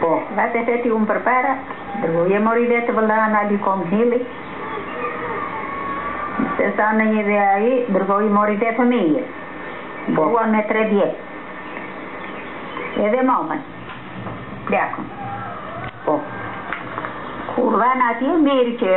Po, vate Fetiu përpara, dërgoi e mori vetë vëllanë Aliko Mhilli, se sa në një dhe ai, dërgoi e mori dhe fëmijë, po. gruan me tre djemtë, edhe mamën, plakën. Po. Kur vanë atje, meri që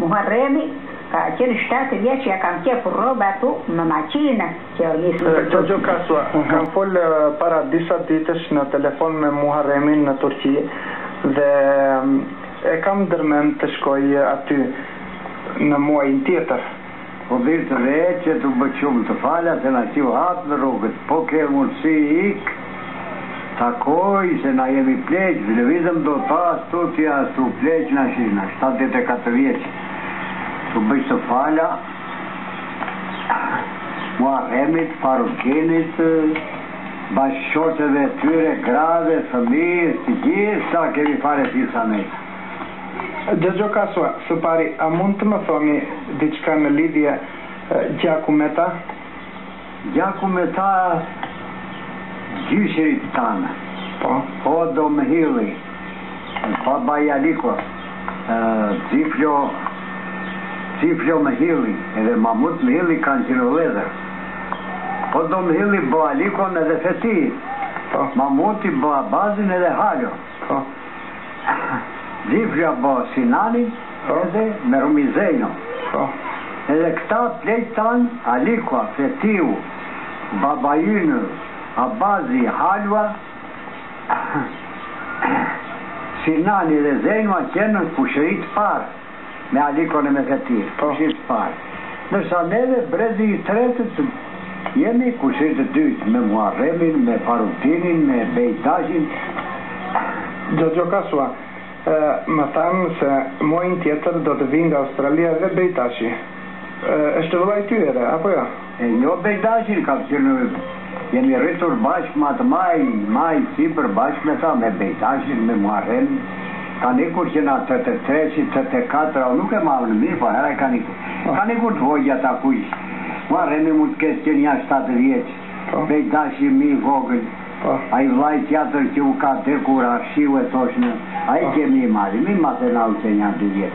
Muharremi ka qenë shtatë vjeç ia kam qepur rrobat u në maqinë që u nisën për Turqi. Xhaxho Kasua, kam fol para disa ditësh në telefon me Muharremin në Turqi dhe e kam ndërmend të shkoj aty në muajin tjetër. Po bir të veç e t'u bësh shumë të fala se na si u hapnë rrugët po ke mundësi ik takoji se na jemi pleq s'lëvizëm dot ashtu ti ashtu pleq nashti na shtatëdhjetë e katër vjeç t'u bësh të fala Muharremit Farudinit bashkëshorteve të tyre grave fëmijës të gjithë sa kemi farefis ne. Xhaxho Kasua, së pari, a mund të më thoni diçka në lidhje gjaku me ta? Gjaku me ta gjyshërit tanë. Po. Hodo Mhilli, baba i Alikut, Xhiflo, Xhiflo Mhilli edhe Mamut Mhilli kanë qenë vëllezër. Hodo Mhilli bo Alikon edhe Fetinë. Po. Mamuti bo Abazin edhe Halon. Po. Xhiflua bo Sinanin edhe merhumi Zejno. Po. Edhe këta pleqtë tanë, Alikua, Fetiu, babai ynë, Abazi, Halua, Sinani dhe Zejnua qenë kushëri të parë. me Alikon e me Fetin, kushëri të parë, ndërsa neve brezi i tretët jemi kushëri të dytë me Muharremin, me Farudinin, me Bejtashin. Xhaxho Kasua, Më thanë se muajin tjetër do të vijë nga Australia dhe Bejtashi. Është vëllai i tyre, apo jo? E njoh Bejtashin kam qenë në yll. Jemi rritur bashkë me atë majë, majë sipër bashkë me ta, me Bejtashin, me Muharremin. Kanë ikur që njëzet e tre, njëzet e katra, unë nuk e mbaj mend mirë, po herët kanë ikur. Kanë ikur të vogjël ata kuish. Muharremi mund të ketë qenë gjashtë shtatë vjeç, Bejtashi më i vogël, ai vllai tjatër që u ka dekur Arshiu e thoshnë, ai qe më i madhi, më i madh se na qe nja dy vjet.